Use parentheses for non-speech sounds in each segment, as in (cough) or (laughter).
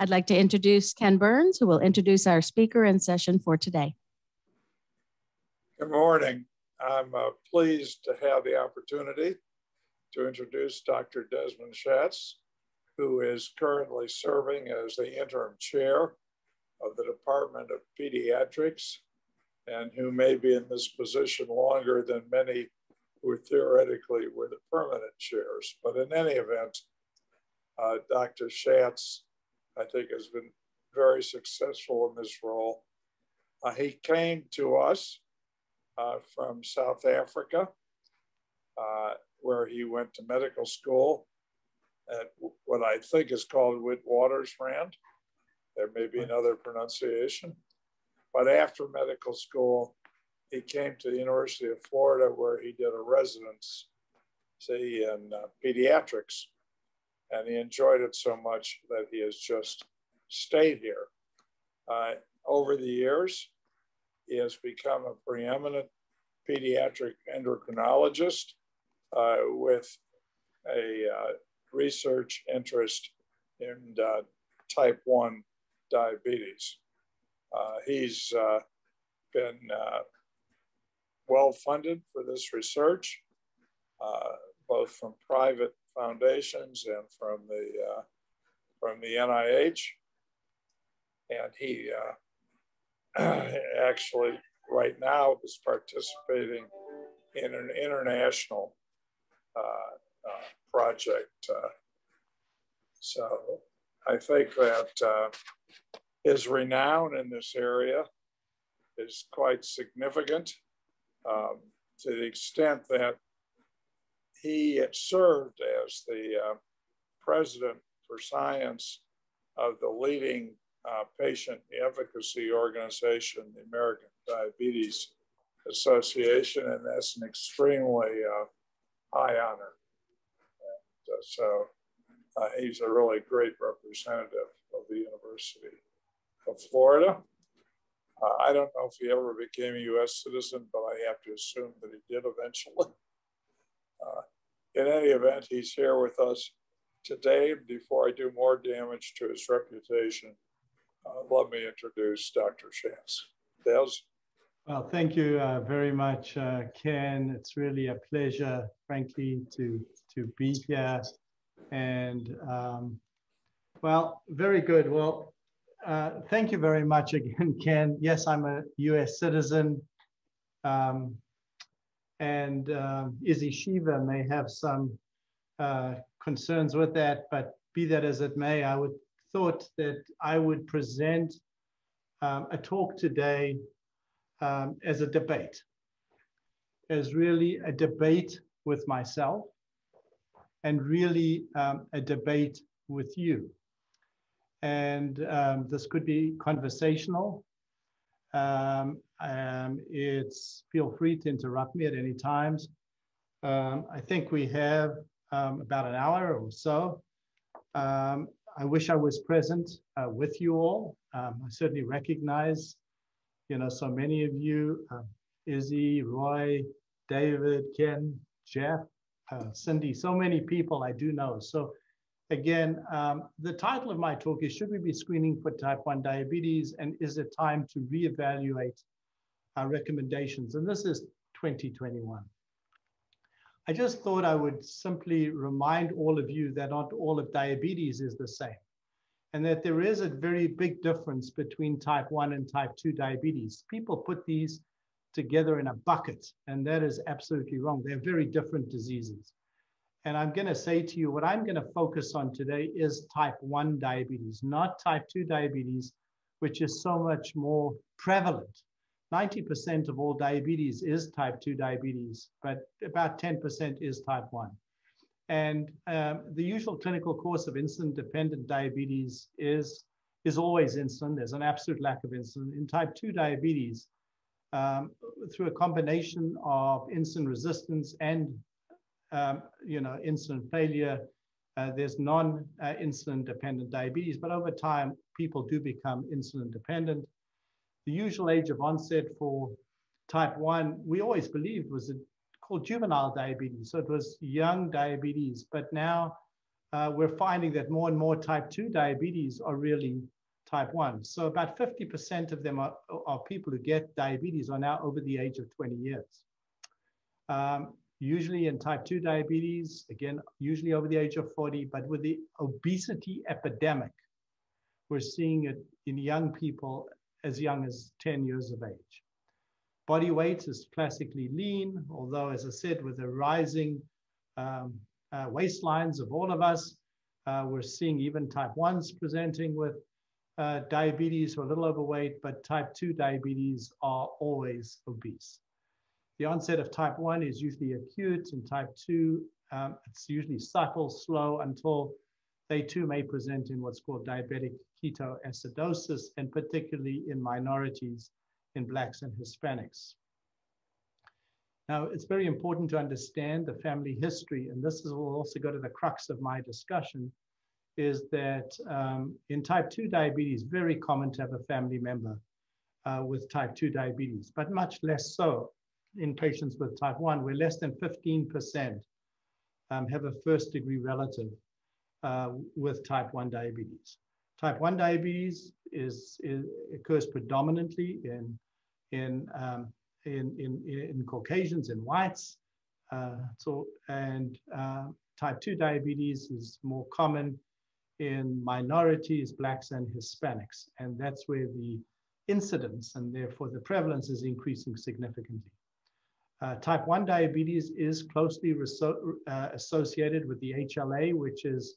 I'd like to introduce Ken Berns, who will introduce our speaker in session for today. Good morning. I'm uh, pleased to have the opportunity to introduce Dr. Desmond Schatz, who is currently serving as the interim chair of the Department of Pediatrics and who may be in this position longer than many who theoretically were the permanent chairs. But in any event, uh, Dr. Schatz I think has been very successful in this role. Uh, he came to us uh, from South Africa, uh, where he went to medical school at what I think is called Witwatersrand. There may be another pronunciation. But after medical school, he came to the University of Florida where he did a residency in uh, pediatrics and he enjoyed it so much that he has just stayed here. Uh, over the years, he has become a preeminent pediatric endocrinologist uh, with a uh, research interest in uh, type 1 diabetes. Uh, he's uh, been well funded for this research, both from private foundations and from the uh, from the NIH, and he uh, (clears throat) actually right now is participating in an international uh, uh project. Uh, so I think that his renown in this area is quite significant um, to the extent that he had served as the uh, president for science of the leading uh, patient advocacy organization, the American Diabetes Association, and that's an extremely uh, high honor. And, uh, so uh, he's a really great representative of the University of Florida. Uh, I don't know if he ever became a US citizen, but I have to assume that he did eventually. Uh, in any event, he's here with us today. Before I do more damage to his reputation, uh, let me introduce Dr. Des? Well, thank you uh, very much, uh, Ken. It's really a pleasure, frankly, to, to be here. And um, well, very good. Well, uh, thank you very much again, (laughs) Ken. Yes, I'm a US citizen. Um, and um, Izzy Shiva may have some uh, concerns with that, but be that as it may, I would thought that I would present um, a talk today um, as a debate, as really a debate with myself and really um, a debate with you. And um, this could be conversational. Um, um, it's feel free to interrupt me at any times. Um, I think we have um, about an hour or so. Um, I wish I was present uh, with you all. Um, I certainly recognize, you know, so many of you, uh, Izzy, Roy, David, Ken, Jeff, uh, Cindy, so many people I do know. So Again, um, the title of my talk is Should we be screening for type 1 diabetes and is it time to reevaluate our recommendations? And this is 2021. I just thought I would simply remind all of you that not all of diabetes is the same and that there is a very big difference between type 1 and type 2 diabetes. People put these together in a bucket, and that is absolutely wrong. They're very different diseases. And I'm going to say to you, what I'm going to focus on today is type 1 diabetes, not type 2 diabetes, which is so much more prevalent. 90% of all diabetes is type 2 diabetes, but about 10% is type 1. And um, the usual clinical course of insulin dependent diabetes is, is always insulin. There's an absolute lack of insulin. In type 2 diabetes, um, through a combination of insulin resistance and um, you know, insulin failure. Uh, there's non-insulin dependent diabetes, but over time, people do become insulin dependent. The usual age of onset for type 1, we always believed was called juvenile diabetes. So it was young diabetes, but now uh, we're finding that more and more type 2 diabetes are really type 1. So about 50% of them are, are people who get diabetes are now over the age of 20 years. Um, usually in type 2 diabetes, again, usually over the age of 40, but with the obesity epidemic, we're seeing it in young people as young as 10 years of age. Body weight is classically lean, although, as I said, with the rising um, uh, waistlines of all of us, uh, we're seeing even type 1s presenting with uh, diabetes or a little overweight, but type 2 diabetes are always obese. The onset of type 1 is usually acute, and type 2, um, it's usually subtle, slow, until they too may present in what's called diabetic ketoacidosis, and particularly in minorities, in Blacks and Hispanics. Now, it's very important to understand the family history, and this will also go to the crux of my discussion, is that um, in type 2 diabetes, very common to have a family member uh, with type 2 diabetes, but much less so in patients with type 1, where less than 15% um, have a first degree relative uh, with type 1 diabetes. Type 1 diabetes is, is occurs predominantly in, in, um, in, in, in, Caucasians and whites. Uh, so, and uh, type 2 diabetes is more common in minorities, blacks and Hispanics. And that's where the incidence and therefore the prevalence is increasing significantly. Uh, type 1 diabetes is closely uh, associated with the HLA, which is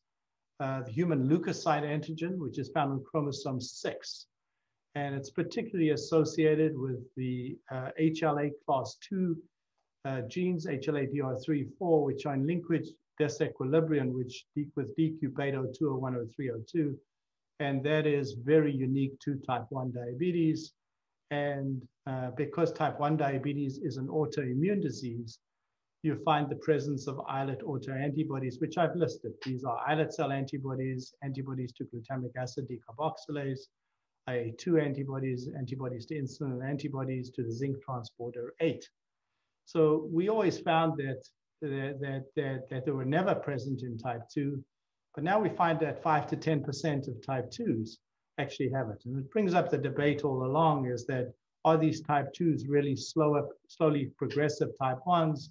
uh, the human leukocyte antigen, which is found on chromosome 6. And it's particularly associated with the uh, HLA class 2 uh, genes, HLA-DR3, 4, which are in linkage disequilibrium, which with DQ beta 2010302. And that is very unique to type 1 diabetes. And uh, because type 1 diabetes is an autoimmune disease, you find the presence of islet autoantibodies, which I've listed. These are islet cell antibodies, antibodies to glutamic acid decarboxylase, IA2 antibodies, antibodies to insulin, antibodies to the zinc transporter 8. So we always found that, that, that, that, they were never present in type 2, but now we find that 5 to 10% of type 2s actually have it. And it brings up the debate all along is that are these type 2s really slower, slowly progressive type 1s?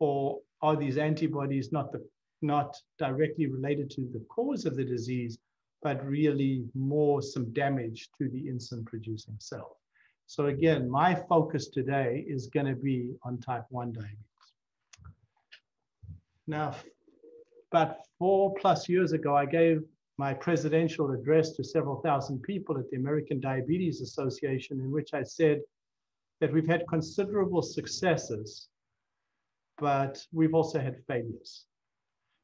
Or are these antibodies not, the, not directly related to the cause of the disease, but really more some damage to the insulin producing cell? So again, my focus today is going to be on type 1 diabetes. Now, about four plus years ago, I gave my presidential address to several thousand people at the American Diabetes Association, in which I said that we've had considerable successes but we've also had failures,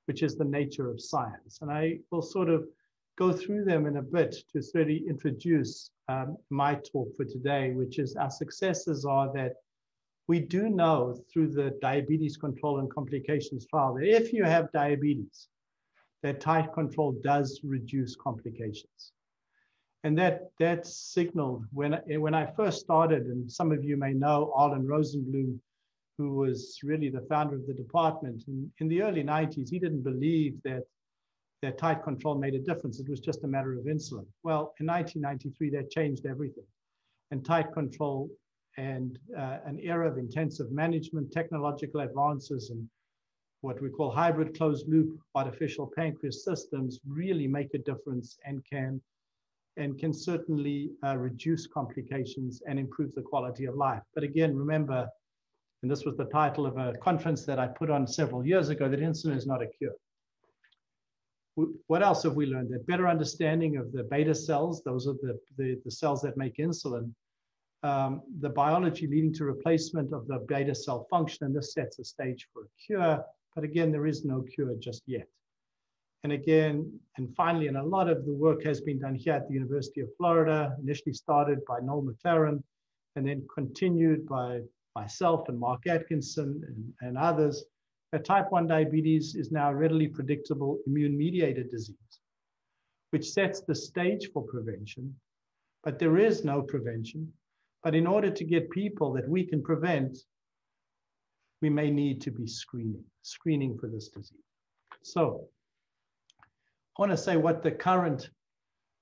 which is the nature of science. And I will sort of go through them in a bit to sort of introduce um, my talk for today, which is our successes are that we do know through the diabetes control and complications trial that if you have diabetes, that tight control does reduce complications. And that that signaled when, when I first started, and some of you may know Arlan Rosenbloom who was really the founder of the department. In, in the early 90s, he didn't believe that, that tight control made a difference. It was just a matter of insulin. Well, in 1993, that changed everything. And tight control and uh, an era of intensive management, technological advances, and what we call hybrid closed loop artificial pancreas systems really make a difference and can and can certainly uh, reduce complications and improve the quality of life. But again, remember, and this was the title of a conference that I put on several years ago, that insulin is not a cure. What else have we learned? That better understanding of the beta cells, those are the, the, the cells that make insulin, um, the biology leading to replacement of the beta cell function, and this sets a stage for a cure. But again, there is no cure just yet. And again, and finally, and a lot of the work has been done here at the University of Florida, initially started by Noel Maclaren, and then continued by myself and Mark Atkinson and, and others, that type 1 diabetes is now a readily predictable immune mediated disease, which sets the stage for prevention. But there is no prevention. But in order to get people that we can prevent, we may need to be screening, screening for this disease. So I want to say what the current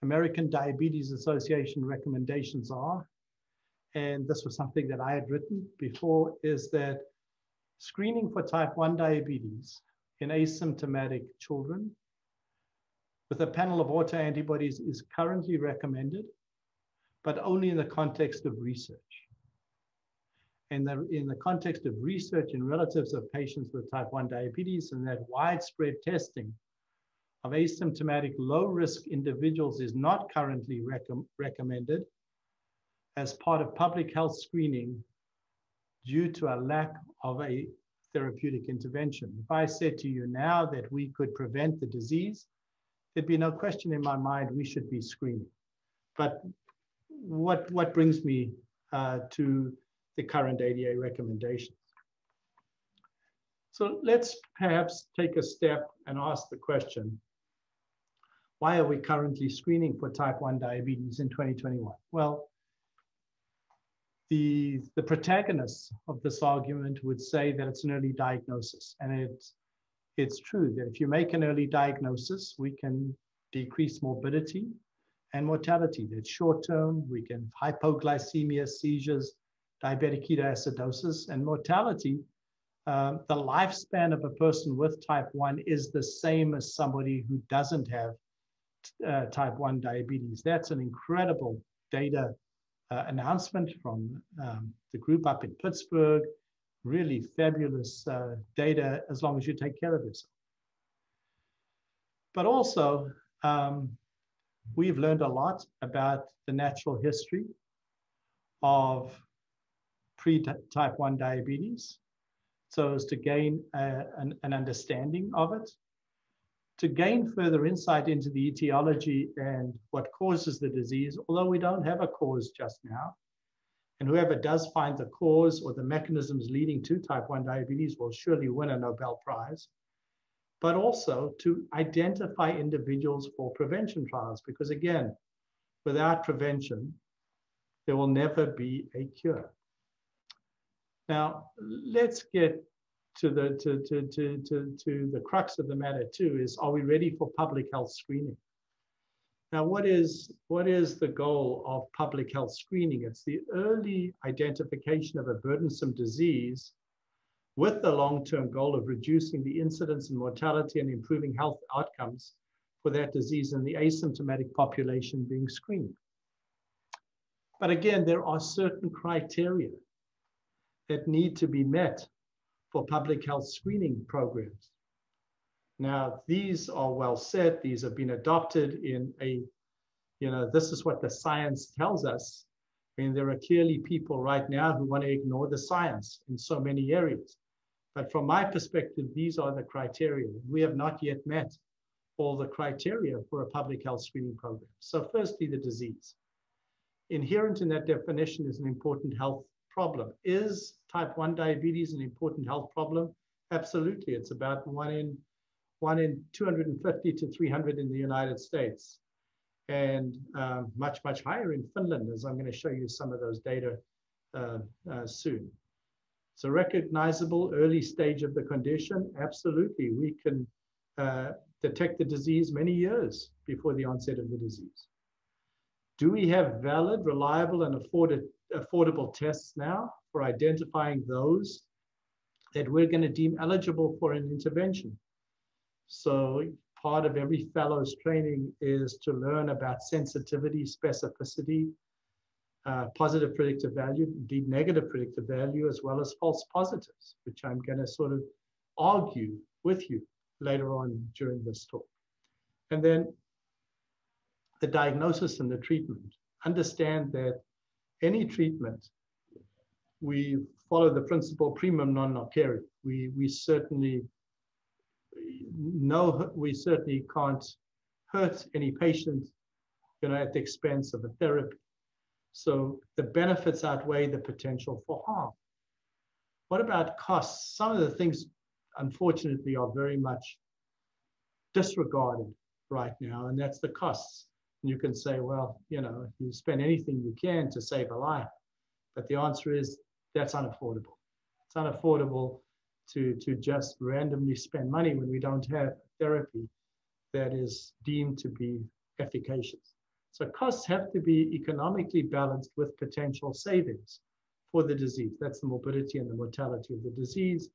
American Diabetes Association recommendations are. And this was something that I had written before is that screening for type 1 diabetes in asymptomatic children with a panel of autoantibodies is currently recommended, but only in the context of research. In the, in the context of research in relatives of patients with type 1 diabetes and that widespread testing of asymptomatic low risk individuals is not currently recommended as part of public health screening due to a lack of a therapeutic intervention. If I said to you now that we could prevent the disease, there'd be no question in my mind we should be screening. But what, what brings me uh, to the current ADA recommendations? So let's perhaps take a step and ask the question, why are we currently screening for type 1 diabetes in 2021? Well, the, the protagonists of this argument would say that it's an early diagnosis. And it's, it's true that if you make an early diagnosis, we can decrease morbidity and mortality. That's short term, we can hypoglycemia, seizures, diabetic ketoacidosis, and mortality. Um, the lifespan of a person with type 1 is the same as somebody who doesn't have uh, type 1 diabetes. That's an incredible data uh, announcement from um, the group up in Pittsburgh. Really fabulous uh, data as long as you take care of yourself. But also, um, we've learned a lot about the natural history of pre-type 1 diabetes so as to gain uh, an, an understanding of it to gain further insight into the etiology and what causes the disease, although we don't have a cause just now. And whoever does find the cause or the mechanisms leading to type 1 diabetes will surely win a Nobel Prize. But also to identify individuals for prevention trials, because again, without prevention, there will never be a cure. Now, let's get to the to, to, to, to, to the crux of the matter too is are we ready for public health screening? Now, what is what is the goal of public health screening? It's the early identification of a burdensome disease with the long-term goal of reducing the incidence and mortality and improving health outcomes for that disease in the asymptomatic population being screened. But again, there are certain criteria that need to be met for public health screening programs. Now, these are well set. These have been adopted in a, you know, this is what the science tells us. I mean, there are clearly people right now who want to ignore the science in so many areas. But from my perspective, these are the criteria. We have not yet met all the criteria for a public health screening program. So firstly, the disease. Inherent in that definition is an important health problem. Is type 1 diabetes an important health problem? Absolutely. It's about one in one in 250 to 300 in the United States, and um, much much higher in Finland, as I'm going to show you some of those data uh, uh, soon. So recognizable early stage of the condition, absolutely. We can uh, detect the disease many years before the onset of the disease. Do we have valid, reliable, and afforded affordable tests now for identifying those that we're going to deem eligible for an intervention. So part of every fellow's training is to learn about sensitivity, specificity, uh, positive predictive value, indeed negative predictive value, as well as false positives, which I'm going to sort of argue with you later on during this talk. And then the diagnosis and the treatment. Understand that any treatment, we follow the principle primum non nocere. We, we certainly know we certainly can't hurt any patient you know, at the expense of a therapy. So the benefits outweigh the potential for harm. What about costs? Some of the things, unfortunately, are very much disregarded right now, and that's the costs. And you can say, well, you know, you spend anything you can to save a life. But the answer is that's unaffordable. It's unaffordable to, to just randomly spend money when we don't have therapy that is deemed to be efficacious. So costs have to be economically balanced with potential savings for the disease. That's the morbidity and the mortality of the disease.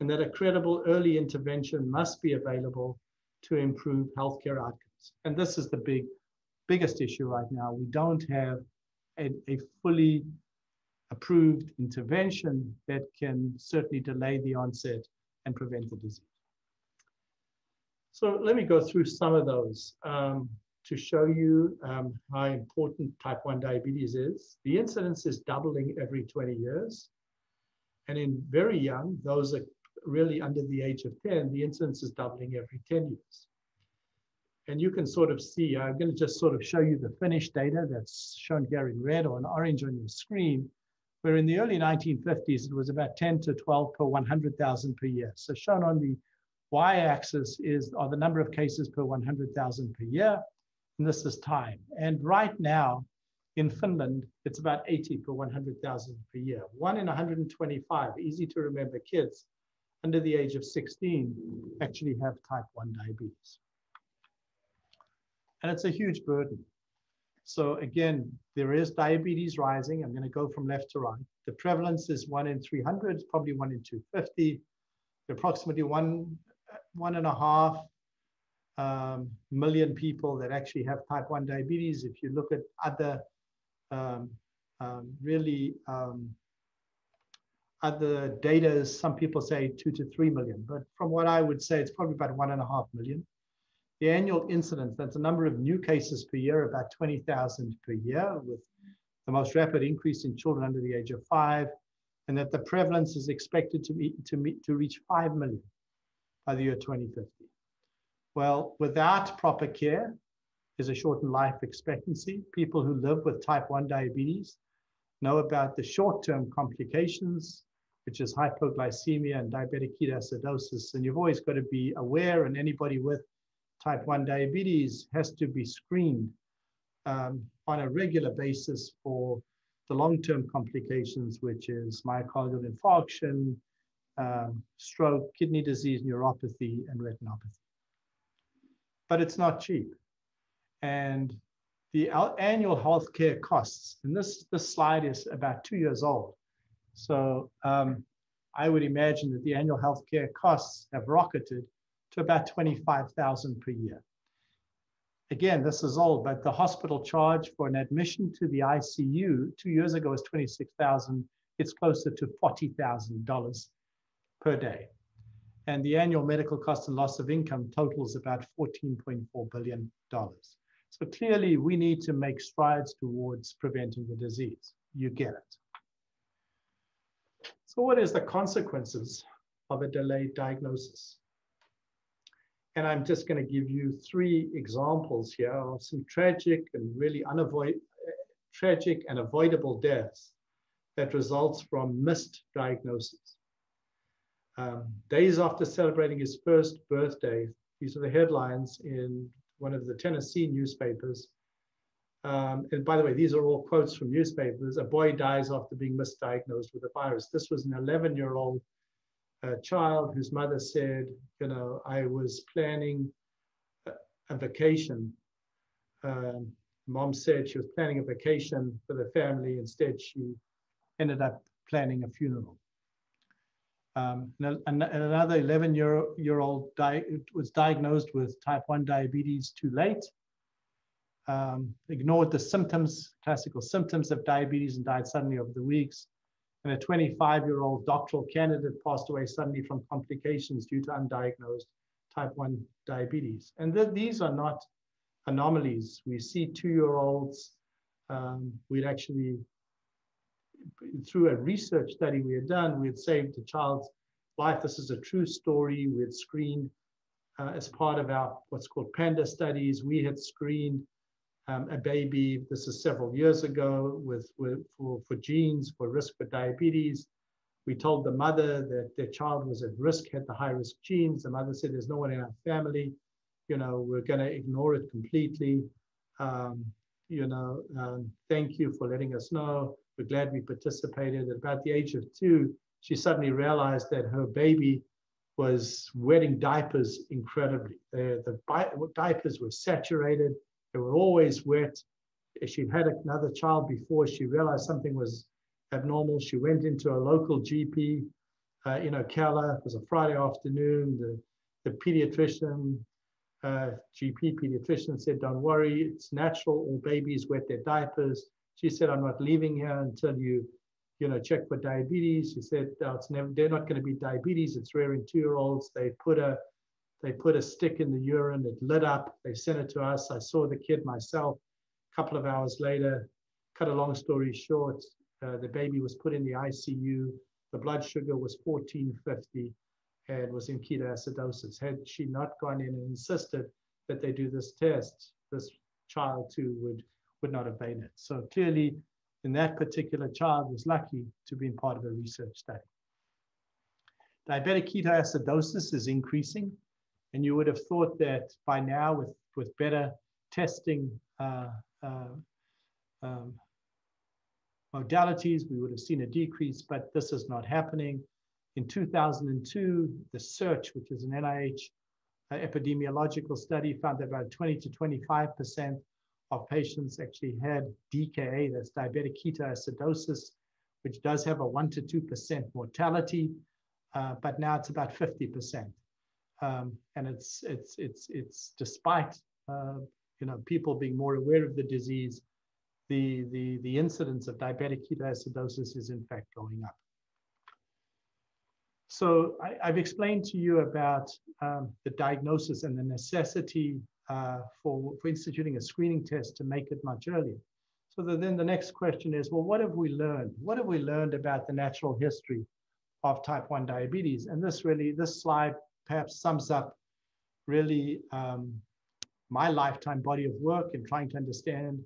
And that a credible early intervention must be available to improve healthcare outcomes. And this is the big, biggest issue right now. We don't have a, a fully approved intervention that can certainly delay the onset and prevent the disease. So let me go through some of those um, to show you um, how important type 1 diabetes is. The incidence is doubling every 20 years. And in very young, those are really under the age of 10, the incidence is doubling every 10 years. And you can sort of see, I'm going to just sort of show you the Finnish data that's shown here in red or in orange on your screen, where in the early 1950s, it was about 10 to 12 per 100,000 per year. So shown on the y-axis is are the number of cases per 100,000 per year, and this is time. And right now, in Finland, it's about 80 per 100,000 per year. One in 125, easy to remember kids under the age of 16 actually have type 1 diabetes. And it's a huge burden. So again, there is diabetes rising. I'm going to go from left to right. The prevalence is one in 300, it's probably one in 250. Approximately one, one and a half um, million people that actually have type 1 diabetes. If you look at other um, um, really um, other data, some people say two to three million, but from what I would say, it's probably about one and a half million. The annual incidence, that's the number of new cases per year, about 20,000 per year, with the most rapid increase in children under the age of five, and that the prevalence is expected to, meet, to, meet, to reach 5 million by the year 2050. Well, without proper care, there's a shortened life expectancy. People who live with type 1 diabetes know about the short-term complications, which is hypoglycemia and diabetic ketoacidosis. And you've always got to be aware, and anybody with type 1 diabetes has to be screened um, on a regular basis for the long-term complications, which is myocardial infarction, um, stroke, kidney disease, neuropathy, and retinopathy. But it's not cheap. And the annual healthcare costs, and this, this slide is about two years old. So um, I would imagine that the annual healthcare costs have rocketed to about 25,000 per year. Again, this is old, but the hospital charge for an admission to the ICU two years ago was 26,000. It's closer to $40,000 per day. And the annual medical cost and loss of income totals about $14.4 billion. So clearly we need to make strides towards preventing the disease. You get it. So what is the consequences of a delayed diagnosis? And I'm just going to give you three examples here of some tragic and really unavoid tragic and avoidable deaths that results from missed diagnosis. Um, days after celebrating his first birthday, these are the headlines in one of the Tennessee newspapers. Um, and by the way, these are all quotes from newspapers. A boy dies after being misdiagnosed with a virus. This was an 11 year old uh, child whose mother said, You know, I was planning a, a vacation. Um, mom said she was planning a vacation for the family. Instead, she ended up planning a funeral. Um, and another 11 year, year old di was diagnosed with type 1 diabetes too late, um, ignored the symptoms, classical symptoms of diabetes, and died suddenly over the weeks. And a 25 year old doctoral candidate passed away suddenly from complications due to undiagnosed type 1 diabetes. And th these are not anomalies. We see two year olds, um, we'd actually through a research study we had done, we had saved a child's life. This is a true story. We had screened uh, as part of our what's called PANDA studies. We had screened um, a baby, this is several years ago, with, with for, for genes for risk for diabetes. We told the mother that their child was at risk, had the high risk genes. The mother said, There's no one in our family. You know, we're going to ignore it completely. Um, you know, um, thank you for letting us know. We're glad we participated. At about the age of two, she suddenly realized that her baby was wetting diapers incredibly. The, the diapers were saturated. They were always wet. She'd had another child before. She realized something was abnormal. She went into a local GP uh, in Ocala. It was a Friday afternoon. The, the pediatrician, uh, GP pediatrician said, don't worry, it's natural. All babies wet their diapers. She said, I'm not leaving here until you, you know, check for diabetes. She said, oh, it's never, they're not going to be diabetes. It's rare in two-year-olds. They put a, they put a stick in the urine. It lit up. They sent it to us. I saw the kid myself. A couple of hours later, cut a long story short, uh, the baby was put in the ICU. The blood sugar was 1450 and was in ketoacidosis. Had she not gone in and insisted that they do this test, this child too would would not have made it. So clearly, in that particular child was lucky to be part of a research study. Diabetic ketoacidosis is increasing, and you would have thought that by now, with, with better testing uh, uh, um, modalities, we would have seen a decrease, but this is not happening. In 2002, the SEARCH, which is an NIH uh, epidemiological study, found that about 20 to 25% of patients actually had DKA, that's diabetic ketoacidosis, which does have a 1 to 2% mortality, uh, but now it's about 50%. Um, and it's, it's, it's, it's despite uh, you know, people being more aware of the disease, the, the, the incidence of diabetic ketoacidosis is in fact going up. So I, have explained to you about um, the diagnosis and the necessity uh, for, for instituting a screening test to make it much earlier. So the, then the next question is, well, what have we learned? What have we learned about the natural history of type 1 diabetes? And this really, this slide perhaps sums up really um, my lifetime body of work in trying to understand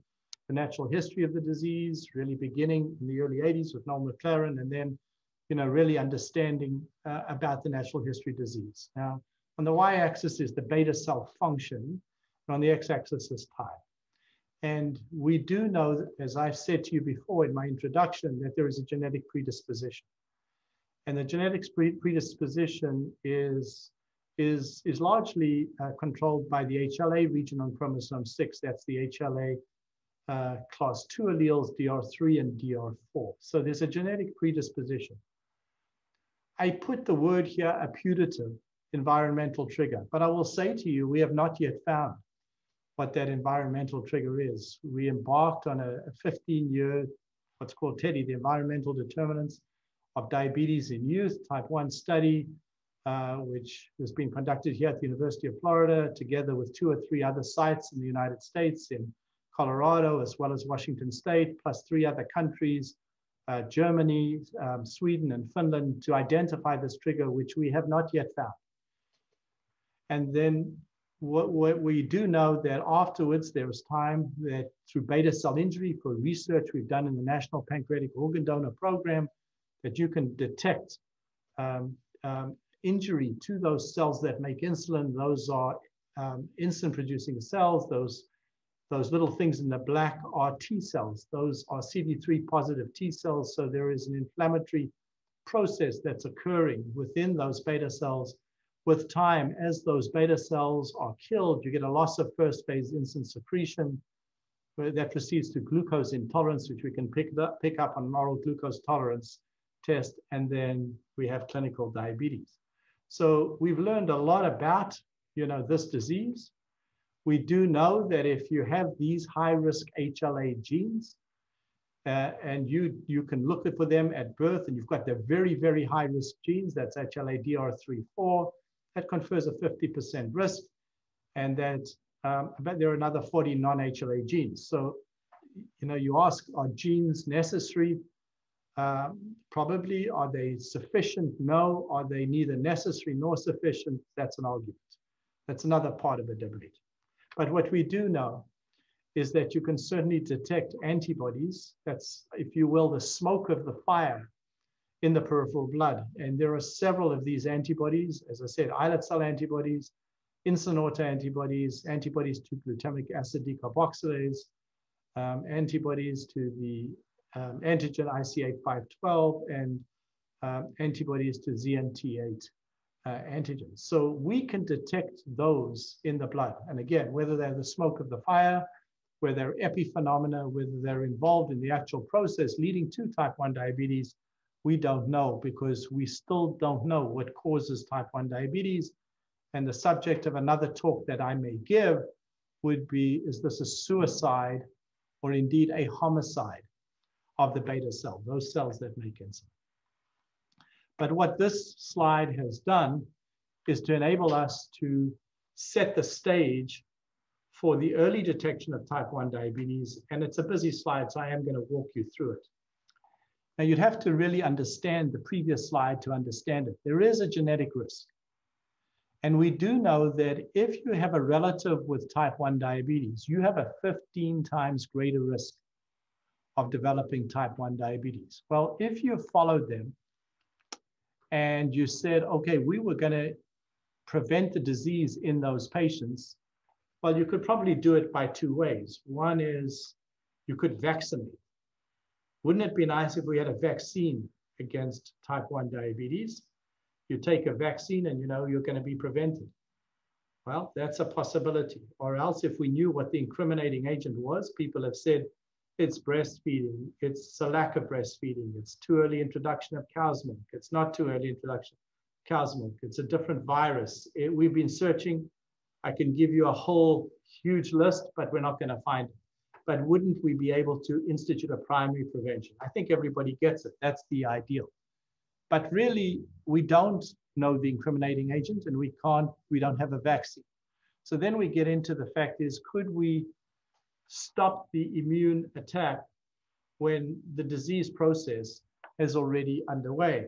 the natural history of the disease, really beginning in the early 80s with Noel Maclaren, and then, you know, really understanding uh, about the natural history disease. Now, on the y-axis is the beta cell function, and on the x-axis is time. And we do know, as I've said to you before in my introduction, that there is a genetic predisposition. And the genetic predisposition is, is, is largely uh, controlled by the HLA region on chromosome 6. That's the HLA uh, class 2 alleles, DR3 and DR4. So there's a genetic predisposition. I put the word here, a putative environmental trigger, but I will say to you, we have not yet found what that environmental trigger is. We embarked on a 15 year, what's called TEDDY, the environmental determinants of diabetes in youth, type 1 study, uh, which has been conducted here at the University of Florida, together with two or three other sites in the United States, in Colorado, as well as Washington State, plus three other countries, uh, Germany, um, Sweden, and Finland, to identify this trigger, which we have not yet found. And then what, what we do know that afterwards there was time that through beta cell injury for research we've done in the National Pancreatic Organ Donor Program, that you can detect um, um, injury to those cells that make insulin. Those are um, insulin producing cells. Those, those little things in the black are T cells. Those are CD3 positive T cells. So there is an inflammatory process that's occurring within those beta cells with time, as those beta cells are killed, you get a loss of first phase insulin secretion that proceeds to glucose intolerance, which we can pick up, on an oral glucose tolerance test, and then we have clinical diabetes. So we've learned a lot about you know, this disease. We do know that if you have these high-risk HLA genes, uh, and you, you can look for them at birth, and you've got the very, very high-risk genes, that's HLA DR34, that confers a 50% risk, and that um, but there are another 40 non-HLA genes. So, you know, you ask, are genes necessary? Um, probably. Are they sufficient? No. Are they neither necessary nor sufficient? That's an argument. That's another part of the debate. But what we do know is that you can certainly detect antibodies. That's, if you will, the smoke of the fire in the peripheral blood. And there are several of these antibodies, as I said, islet cell antibodies, insulin autoantibodies, antibodies to glutamic acid decarboxylase, um, antibodies to the um, antigen ICA512, and um, antibodies to ZNT8 uh, antigens. So we can detect those in the blood. And again, whether they're the smoke of the fire, whether they're epiphenomena, whether they're involved in the actual process leading to type 1 diabetes, we don't know because we still don't know what causes type 1 diabetes. And the subject of another talk that I may give would be, is this a suicide or indeed a homicide of the beta cell, those cells that make insulin? But what this slide has done is to enable us to set the stage for the early detection of type 1 diabetes. And it's a busy slide, so I am going to walk you through it. Now, you'd have to really understand the previous slide to understand it. There is a genetic risk. And we do know that if you have a relative with type 1 diabetes, you have a 15 times greater risk of developing type 1 diabetes. Well, if you followed them and you said, okay, we were going to prevent the disease in those patients, well, you could probably do it by two ways. One is you could vaccinate. Wouldn't it be nice if we had a vaccine against type 1 diabetes? You take a vaccine and you know you're going to be prevented. Well, that's a possibility. Or else, if we knew what the incriminating agent was, people have said it's breastfeeding, it's a lack of breastfeeding, it's too early introduction of cow's milk, it's not too early introduction of cow's milk, it's a different virus. It, we've been searching. I can give you a whole huge list, but we're not going to find it. But wouldn't we be able to institute a primary prevention? I think everybody gets it. That's the ideal. But really, we don't know the incriminating agent and we can't, we don't have a vaccine. So then we get into the fact is, could we stop the immune attack when the disease process is already underway.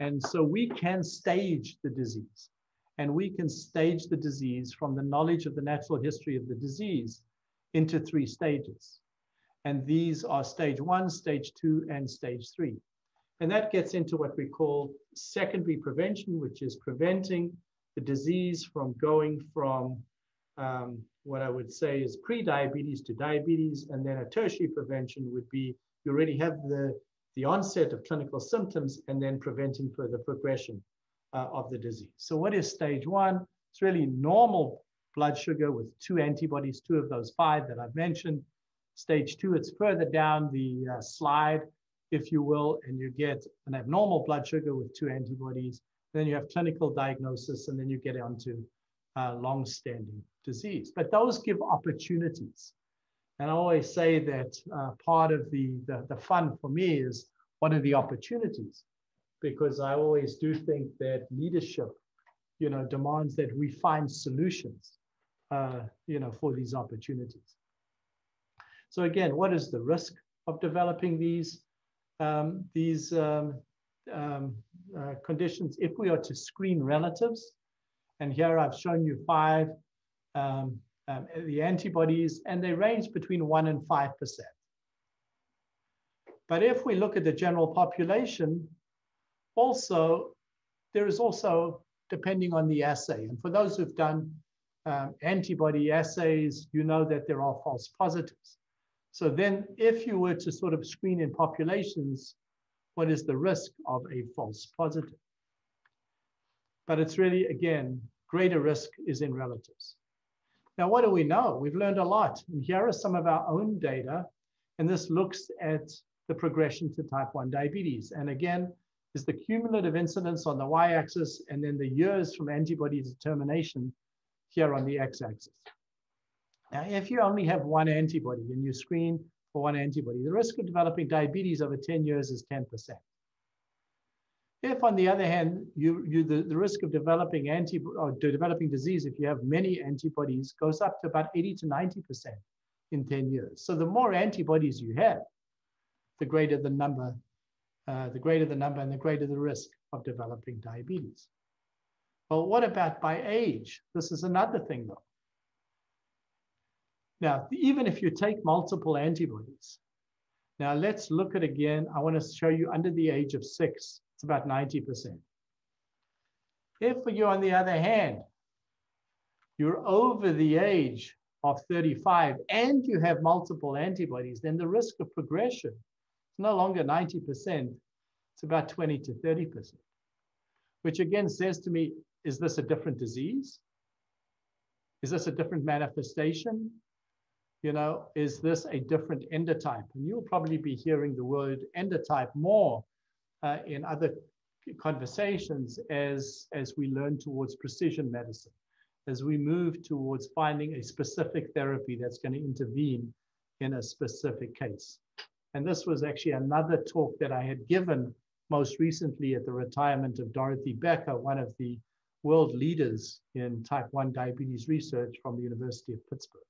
And so we can stage the disease and we can stage the disease from the knowledge of the natural history of the disease into three stages. And these are stage one, stage two, and stage three. And that gets into what we call secondary prevention, which is preventing the disease from going from um, what I would say is pre-diabetes to diabetes, and then a tertiary prevention would be you already have the, the onset of clinical symptoms and then preventing further progression uh, of the disease. So what is stage one? It's really normal blood sugar with two antibodies, two of those five that I've mentioned. Stage two, it's further down the uh, slide, if you will, and you get an abnormal blood sugar with two antibodies. Then you have clinical diagnosis, and then you get onto uh, long-standing disease. But those give opportunities. And I always say that uh, part of the, the, the fun for me is what are the opportunities? Because I always do think that leadership, you know, demands that we find solutions, uh, you know, for these opportunities. So again, what is the risk of developing these, um, these um, um, uh, conditions? If we are to screen relatives, and here I've shown you five um, um, the antibodies, and they range between 1% and 5%. But if we look at the general population, also, there is also, depending on the assay, and for those who've done um, antibody assays, you know that there are false positives. So then if you were to sort of screen in populations, what is the risk of a false positive? But it's really, again, greater risk is in relatives. Now, what do we know? We've learned a lot. And here are some of our own data. And this looks at the progression to type 1 diabetes. And again, is the cumulative incidence on the y-axis and then the years from antibody determination here on the x-axis. Now, if you only have one antibody and you screen for one antibody, the risk of developing diabetes over 10 years is 10%. If, on the other hand, you, you the, the risk of developing anti or developing disease, if you have many antibodies, goes up to about 80 to 90 percent in 10 years. So the more antibodies you have, the greater the number, uh, the greater the number, and the greater the risk of developing diabetes. Well, what about by age? This is another thing, though. Now, even if you take multiple antibodies, now let's look at again. I want to show you under the age of six it's about 90%. If you, on the other hand, you're over the age of 35 and you have multiple antibodies, then the risk of progression is no longer 90%, it's about 20 to 30%, which again says to me, is this a different disease? Is this a different manifestation? You know, is this a different endotype? And you'll probably be hearing the word endotype more uh, in other conversations as, as we learn towards precision medicine, as we move towards finding a specific therapy that's going to intervene in a specific case. And this was actually another talk that I had given most recently at the retirement of Dorothy Becker, one of the world leaders in type 1 diabetes research from the University of Pittsburgh.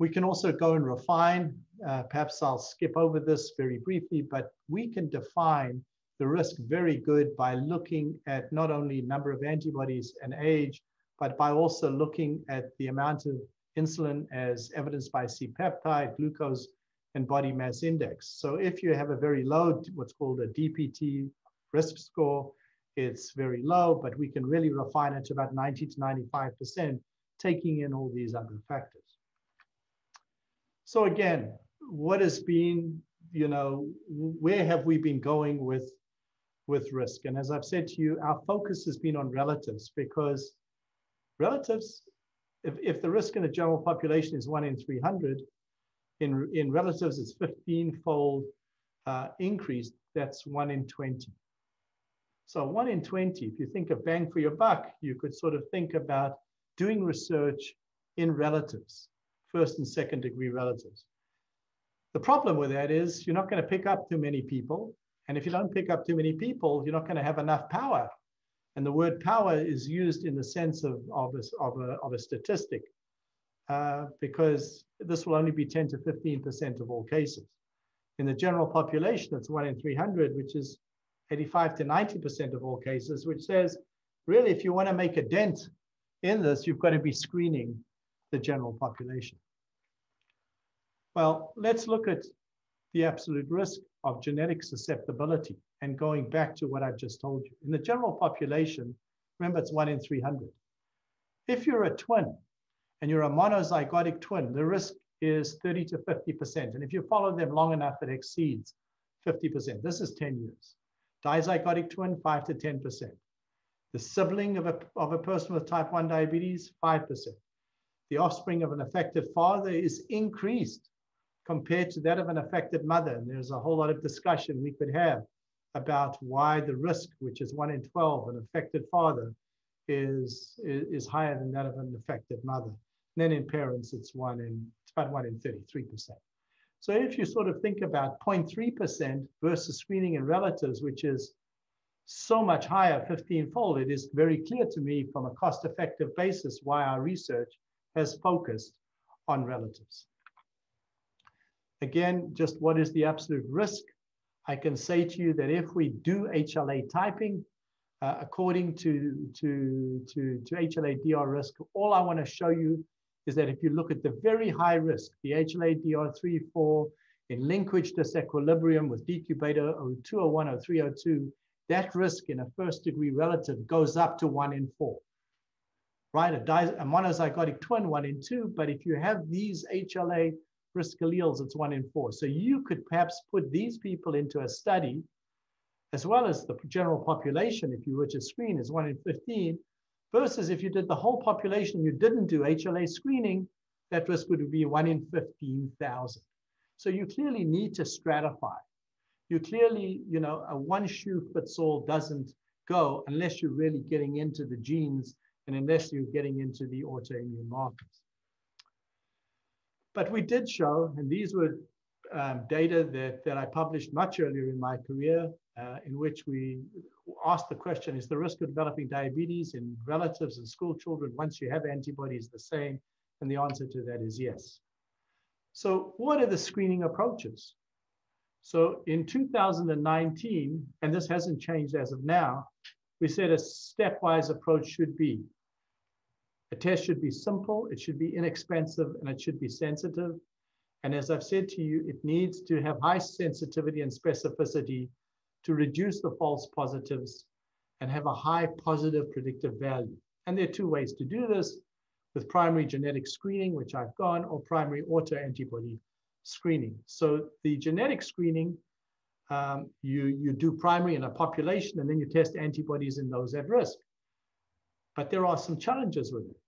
We can also go and refine, uh, perhaps I'll skip over this very briefly, but we can define the risk very good by looking at not only number of antibodies and age, but by also looking at the amount of insulin as evidenced by C-peptide, glucose, and body mass index. So if you have a very low, what's called a DPT risk score, it's very low, but we can really refine it to about 90 to 95%, taking in all these other factors. So again, what has been, you know, where have we been going with, with risk? And as I've said to you, our focus has been on relatives because relatives, if, if the risk in the general population is one in 300, in, in relatives, it's 15 fold uh, increase. That's one in 20. So one in 20, if you think of bang for your buck, you could sort of think about doing research in relatives, first and second degree relatives. The problem with that is you're not going to pick up too many people. And if you don't pick up too many people, you're not going to have enough power. And the word power is used in the sense of, of, a, of, a, of a statistic. Uh, because this will only be 10 to 15% of all cases. In the general population, it's one in 300, which is 85 to 90% of all cases, which says, really, if you want to make a dent in this, you've got to be screening the general population. Well, let's look at the absolute risk of genetic susceptibility and going back to what I've just told you. In the general population, remember it's one in 300. If you're a twin, and you're a monozygotic twin, the risk is 30 to 50%. And if you follow them long enough, it exceeds 50%. This is 10 years. Dizygotic twin, 5 to 10%. The sibling of a, of a person with type 1 diabetes, 5%. The offspring of an affected father is increased compared to that of an affected mother. And there's a whole lot of discussion we could have about why the risk, which is 1 in 12, an affected father, is, is, is higher than that of an affected mother And then in parents, it's one in, it's about one in 33%. So if you sort of think about 0.3% versus screening in relatives, which is so much higher, 15 fold, it is very clear to me from a cost effective basis why our research has focused on relatives. Again, just what is the absolute risk? I can say to you that if we do HLA typing, uh, according to, to, to, to HLA DR risk, all I want to show you is that if you look at the very high risk, the HLA-DR3, 4, in linkage disequilibrium with DQ beta 0201 or 0302, that risk in a first degree relative goes up to one in four, right? A, a monozygotic twin, one in two, but if you have these HLA risk alleles, it's one in four. So you could perhaps put these people into a study, as well as the general population, if you were to screen is one in 15, Versus if you did the whole population, you didn't do HLA screening, that risk would be one in 15,000. So you clearly need to stratify. You clearly, you know, a one shoe fits all doesn't go unless you're really getting into the genes and unless you're getting into the autoimmune markers. But we did show, and these were um, data that, that I published much earlier in my career, uh, in which we asked the question, is the risk of developing diabetes in relatives and school children once you have antibodies the same? And the answer to that is yes. So what are the screening approaches? So in 2019, and this hasn't changed as of now, we said a stepwise approach should be. A test should be simple, it should be inexpensive, and it should be sensitive. And as I've said to you, it needs to have high sensitivity and specificity to reduce the false positives and have a high positive predictive value. And there are two ways to do this with primary genetic screening, which I've gone, or primary autoantibody screening. So the genetic screening um, you, you do primary in a population and then you test antibodies in those at risk. But there are some challenges with it.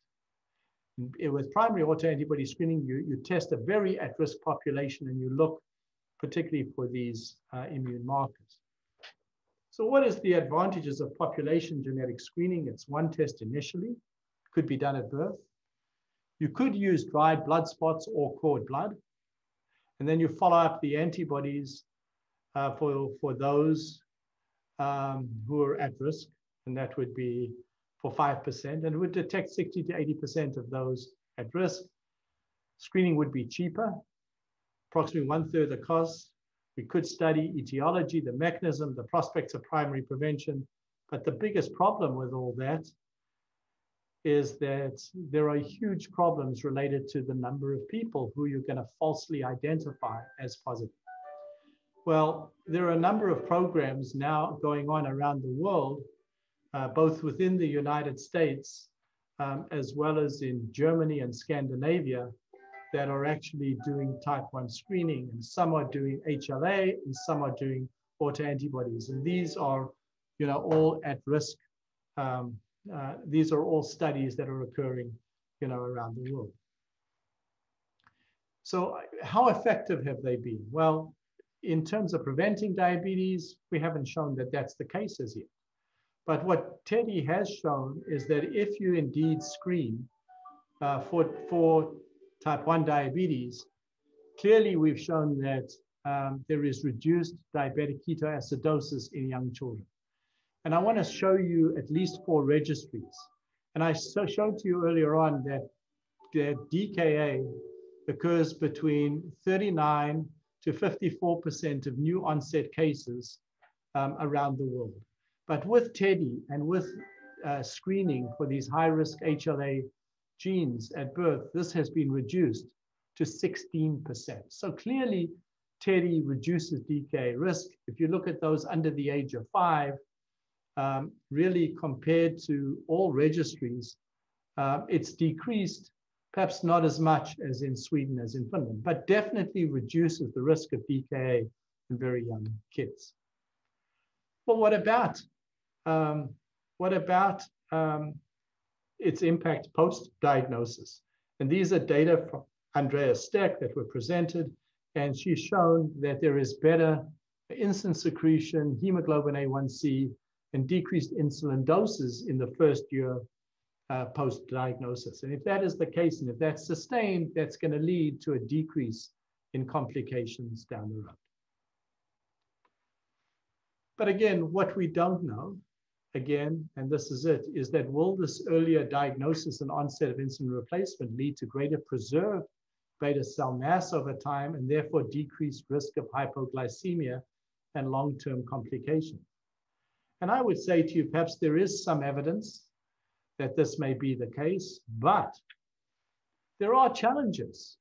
With primary autoantibody screening, you, you test a very at-risk population and you look particularly for these uh, immune markers. So what is the advantages of population genetic screening? It's one test initially, could be done at birth. You could use dried blood spots or cord blood. And then you follow up the antibodies uh, for, for those um, who are at risk. And that would be for 5% and would detect 60 to 80% of those at risk. Screening would be cheaper, approximately one third the cost. We could study etiology, the mechanism, the prospects of primary prevention. But the biggest problem with all that is that there are huge problems related to the number of people who you're going to falsely identify as positive. Well, there are a number of programs now going on around the world, uh, both within the United States um, as well as in Germany and Scandinavia, that are actually doing type 1 screening, and some are doing HLA, and some are doing autoantibodies. And these are, you know, all at risk. Um, uh, these are all studies that are occurring, you know, around the world. So how effective have they been? Well, in terms of preventing diabetes, we haven't shown that that's the case as yet. But what TEDDY has shown is that if you indeed screen uh, for, for type 1 diabetes, clearly we've shown that um, there is reduced diabetic ketoacidosis in young children. And I want to show you at least four registries. And I so showed to you earlier on that, that DKA occurs between 39 to 54% of new onset cases um, around the world. But with TEDDY and with uh, screening for these high risk HLA genes at birth, this has been reduced to 16%. So clearly, TEDDY reduces DKA risk. If you look at those under the age of five, um, really compared to all registries, uh, it's decreased, perhaps not as much as in Sweden as in Finland, but definitely reduces the risk of DKA in very young kids. But what about um, what about um, its impact post-diagnosis. And these are data from Andrea Steck that were presented, and she's shown that there is better insulin secretion, hemoglobin A1C, and decreased insulin doses in the first year uh, post-diagnosis. And if that is the case, and if that's sustained, that's going to lead to a decrease in complications down the road. But again, what we don't know again, and this is it, is that will this earlier diagnosis and onset of insulin replacement lead to greater preserved beta cell mass over time and therefore decreased risk of hypoglycemia and long-term complications? And I would say to you, perhaps there is some evidence that this may be the case, but there are challenges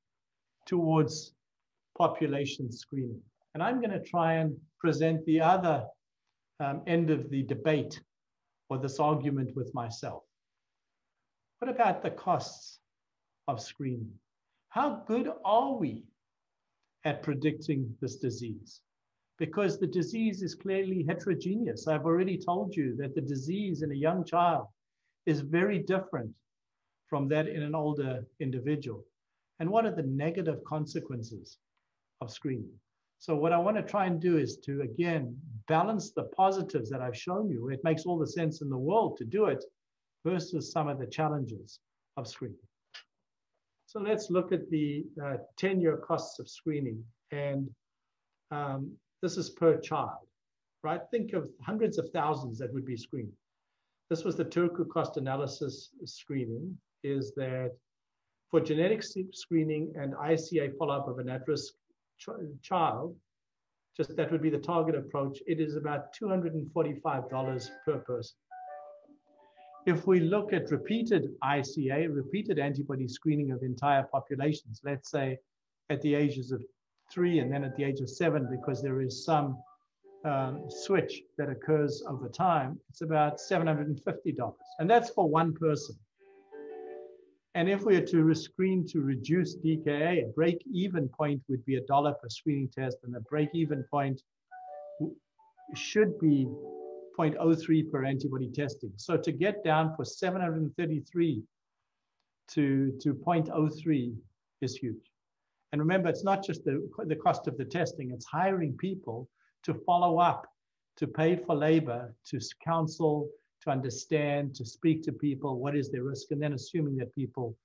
towards population screening. And I'm going to try and present the other um, end of the debate or this argument with myself. What about the costs of screening? How good are we at predicting this disease? Because the disease is clearly heterogeneous. I've already told you that the disease in a young child is very different from that in an older individual. And what are the negative consequences of screening? So what I want to try and do is to, again, balance the positives that I've shown you. It makes all the sense in the world to do it versus some of the challenges of screening. So let's look at the 10-year uh, costs of screening. And um, this is per child, right? Think of hundreds of thousands that would be screened. This was the Turku cost analysis screening, is that for genetic screening and ICA follow-up of an at-risk ch child, just that would be the target approach, it is about $245 per person. If we look at repeated ICA, repeated antibody screening of entire populations, let's say at the ages of three and then at the age of seven, because there is some um, switch that occurs over time, it's about $750. And that's for one person. And if we were to screen to reduce DKA, a break-even point would be a dollar per screening test, and a break-even point should be 0.03 per antibody testing. So to get down for 733 to, to 0.03 is huge. And remember, it's not just the, the cost of the testing, it's hiring people to follow up, to pay for labor, to counsel, to understand, to speak to people, what is their risk, and then assuming that people,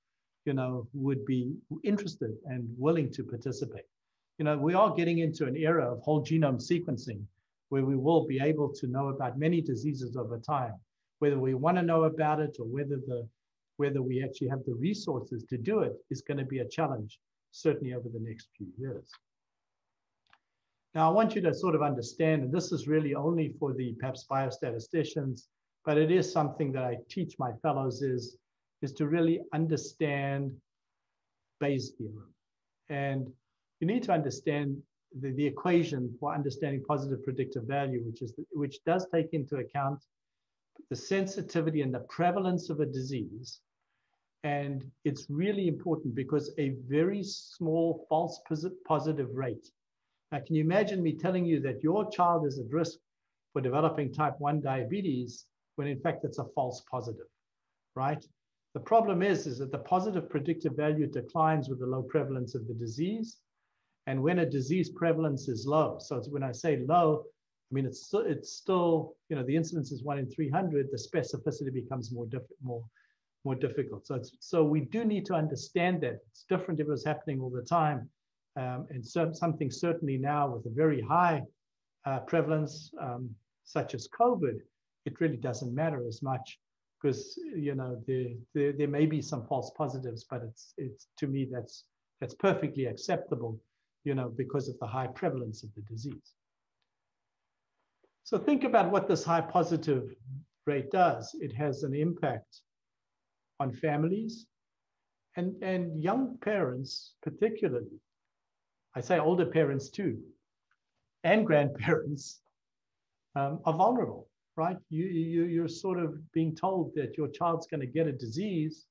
you know, would be interested and willing to participate. You know, we are getting into an era of whole genome sequencing where we will be able to know about many diseases over time, whether we want to know about it or whether the whether we actually have the resources to do it is going to be a challenge, certainly over the next few years. Now, I want you to sort of understand, and this is really only for the perhaps biostatisticians, but it is something that I teach my fellows is, is to really understand Bayes' theorem. And you need to understand the, the equation for understanding positive predictive value, which is the, which does take into account the sensitivity and the prevalence of a disease. And it's really important because a very small false positive rate. Now, can you imagine me telling you that your child is at risk for developing type 1 diabetes when in fact it's a false positive, right? The problem is, is that the positive predictive value declines with the low prevalence of the disease and when a disease prevalence is low, so when I say low, I mean it's it's still you know the incidence is one in 300. The specificity becomes more difficult, more more difficult. So it's, so we do need to understand that it's different if it was happening all the time, um, and so, something certainly now with a very high uh, prevalence um, such as COVID, it really doesn't matter as much because you know there, there there may be some false positives, but it's it's to me that's that's perfectly acceptable you know, because of the high prevalence of the disease. So think about what this high positive rate does. It has an impact on families and, and young parents, particularly. I say older parents too, and grandparents um, are vulnerable, right? You, you, you're sort of being told that your child's going to get a disease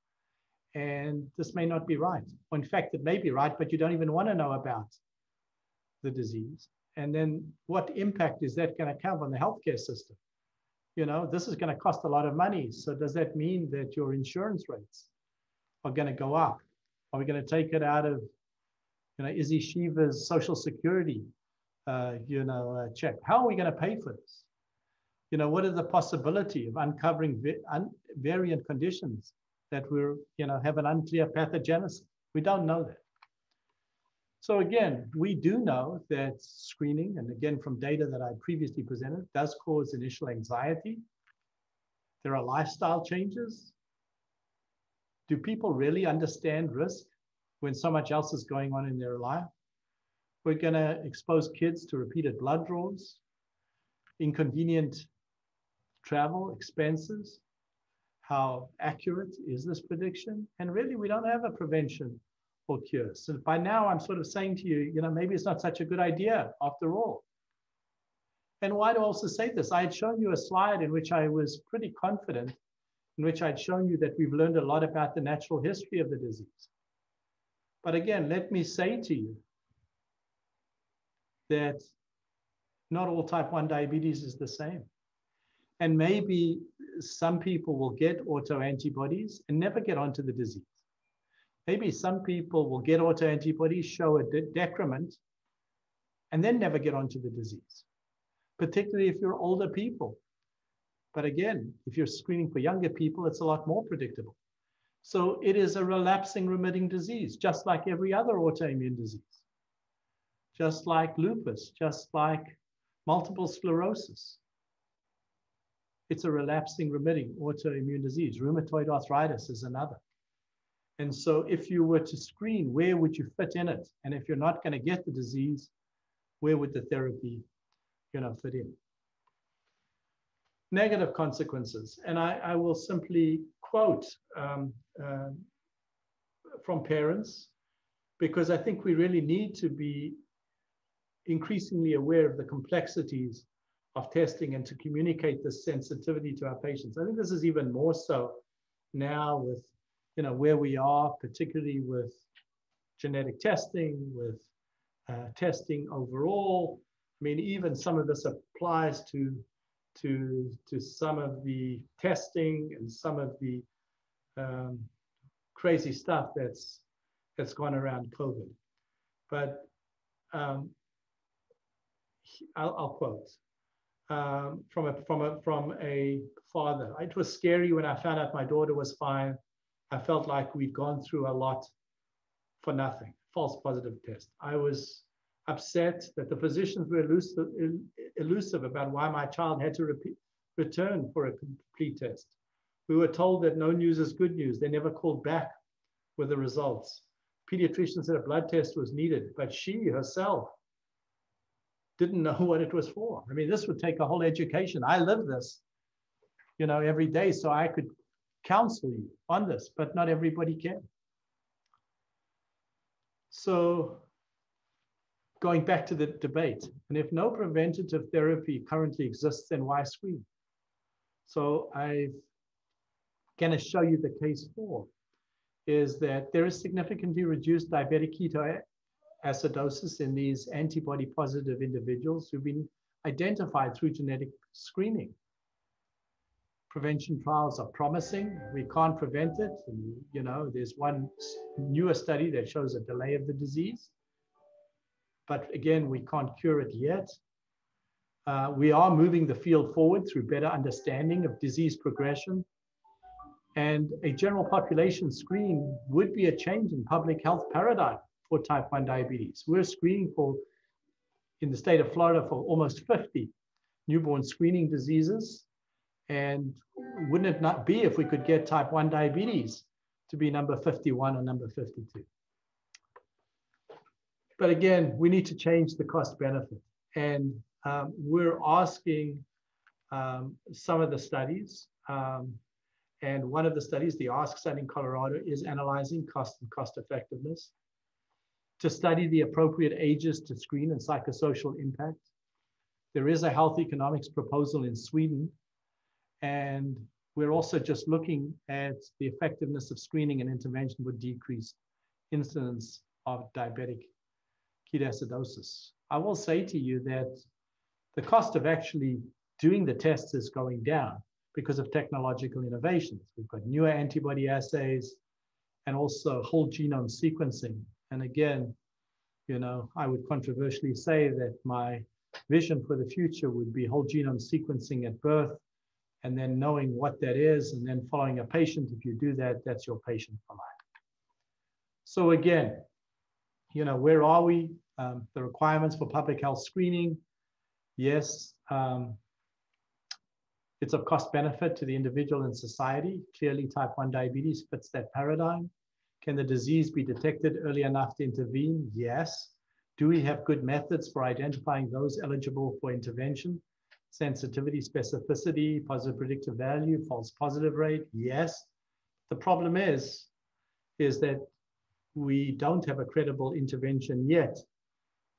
and this may not be right. Well, in fact, it may be right, but you don't even want to know about the disease. And then what impact is that going to have on the healthcare system? You know, this is going to cost a lot of money. So does that mean that your insurance rates are going to go up? Are we going to take it out of, you know, Izzy Shiva's social security, uh, you know, uh, check? How are we going to pay for this? You know, what is the possibility of uncovering un variant conditions that we're, you know, have an unclear pathogenesis? We don't know that. So again, we do know that screening, and again from data that I previously presented, does cause initial anxiety. There are lifestyle changes. Do people really understand risk when so much else is going on in their life? We're going to expose kids to repeated blood draws, inconvenient travel expenses. How accurate is this prediction? And really, we don't have a prevention or cure. So by now I'm sort of saying to you, you know, maybe it's not such a good idea after all. And why do I also say this? I had shown you a slide in which I was pretty confident, in which I'd shown you that we've learned a lot about the natural history of the disease. But again, let me say to you that not all type 1 diabetes is the same. And maybe some people will get autoantibodies and never get onto the disease. Maybe some people will get autoantibodies, show a de decrement, and then never get onto the disease, particularly if you're older people. But again, if you're screening for younger people, it's a lot more predictable. So it is a relapsing remitting disease, just like every other autoimmune disease, just like lupus, just like multiple sclerosis. It's a relapsing remitting autoimmune disease. Rheumatoid arthritis is another. And so if you were to screen, where would you fit in it? And if you're not going to get the disease, where would the therapy you know, fit in? Negative consequences. And I, I will simply quote um, uh, from parents, because I think we really need to be increasingly aware of the complexities of testing and to communicate this sensitivity to our patients. I think this is even more so now with you know, where we are, particularly with genetic testing, with uh, testing overall, I mean, even some of this applies to, to, to some of the testing and some of the um, crazy stuff that's, that's gone around COVID. But um, I'll, I'll quote um, from a from a from a father. It was scary when I found out my daughter was fine. I felt like we'd gone through a lot for nothing. False positive test. I was upset that the physicians were elusive, elusive about why my child had to repeat, return for a complete test. We were told that no news is good news. They never called back with the results. Pediatrician said a blood test was needed, but she herself didn't know (laughs) what it was for. I mean, this would take a whole education. I live this, you know, every day, so I could counsel you on this, but not everybody can. So going back to the debate, and if no preventative therapy currently exists, then why screen? So I'm to show you the case for is that there is significantly reduced diabetic ketoacidosis in these antibody positive individuals who've been identified through genetic screening. Prevention trials are promising. We can't prevent it. And, you know, there's one newer study that shows a delay of the disease. But again, we can't cure it yet. Uh, we are moving the field forward through better understanding of disease progression and a general population screen would be a change in public health paradigm for type 1 diabetes. We're screening for, in the state of Florida, for almost 50 newborn screening diseases. And wouldn't it not be if we could get type 1 diabetes to be number 51 or number 52? But again, we need to change the cost benefit. And um, we're asking um, some of the studies um, and one of the studies, the ASK study in Colorado, is analyzing cost and cost effectiveness to study the appropriate ages to screen and psychosocial impact. There is a health economics proposal in Sweden, and we're also just looking at the effectiveness of screening and intervention would decrease incidence of diabetic ketoacidosis. I will say to you that the cost of actually doing the tests is going down because of technological innovations. We've got newer antibody assays and also whole genome sequencing. And again, you know, I would controversially say that my vision for the future would be whole genome sequencing at birth and then knowing what that is and then following a patient. If you do that, that's your patient for life. So again, you know, where are we? Um, the requirements for public health screening. Yes, um, it's of cost benefit to the individual and society. Clearly, type 1 diabetes fits that paradigm. Can the disease be detected early enough to intervene? Yes. Do we have good methods for identifying those eligible for intervention? Sensitivity, specificity, positive predictive value, false positive rate? Yes. The problem is, is that we don't have a credible intervention yet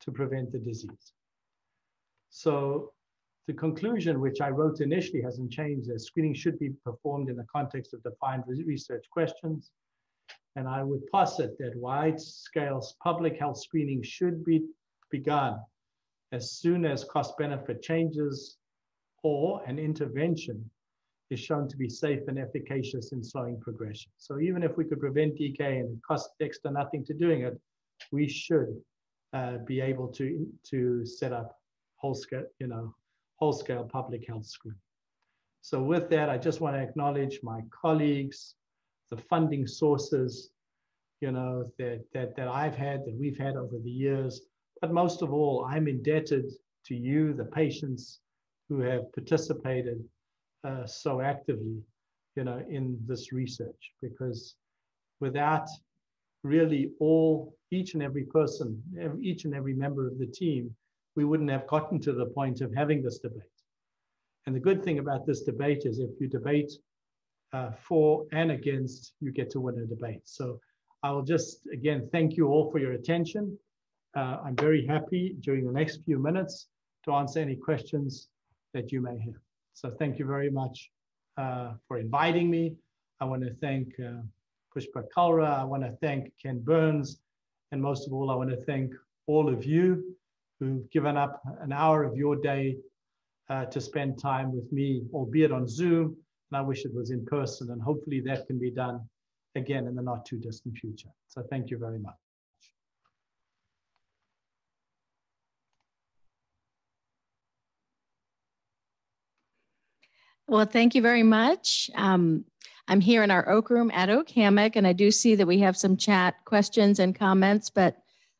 to prevent the disease. So the conclusion, which I wrote initially, hasn't changed. That screening should be performed in the context of defined research questions. And I would posit that wide-scale public health screening should be begun as soon as cost-benefit changes or an intervention is shown to be safe and efficacious in slowing progression. So even if we could prevent DK and it costs next to nothing to doing it, we should uh, be able to, to set up whole scale, you know, whole-scale public health screening. So with that, I just want to acknowledge my colleagues, the funding sources, you know, that, that, that I've had, that we've had over the years. But most of all, I'm indebted to you, the patients who have participated uh, so actively, you know, in this research, because without really all, each and every person, each and every member of the team we wouldn't have gotten to the point of having this debate. And the good thing about this debate is if you debate uh, for and against, you get to win a debate. So I will just, again, thank you all for your attention. Uh, I'm very happy during the next few minutes to answer any questions that you may have. So thank you very much uh, for inviting me. I want to thank uh, Pushpa Kalra. I want to thank Ken Berns. And most of all, I want to thank all of you who've given up an hour of your day uh, to spend time with me, albeit on Zoom. And I wish it was in person, and hopefully that can be done again in the not too distant future. So thank you very much. Well, thank you very much. Um, I'm here in our Oak Room at Oak Hammock, and I do see that we have some chat questions and comments, but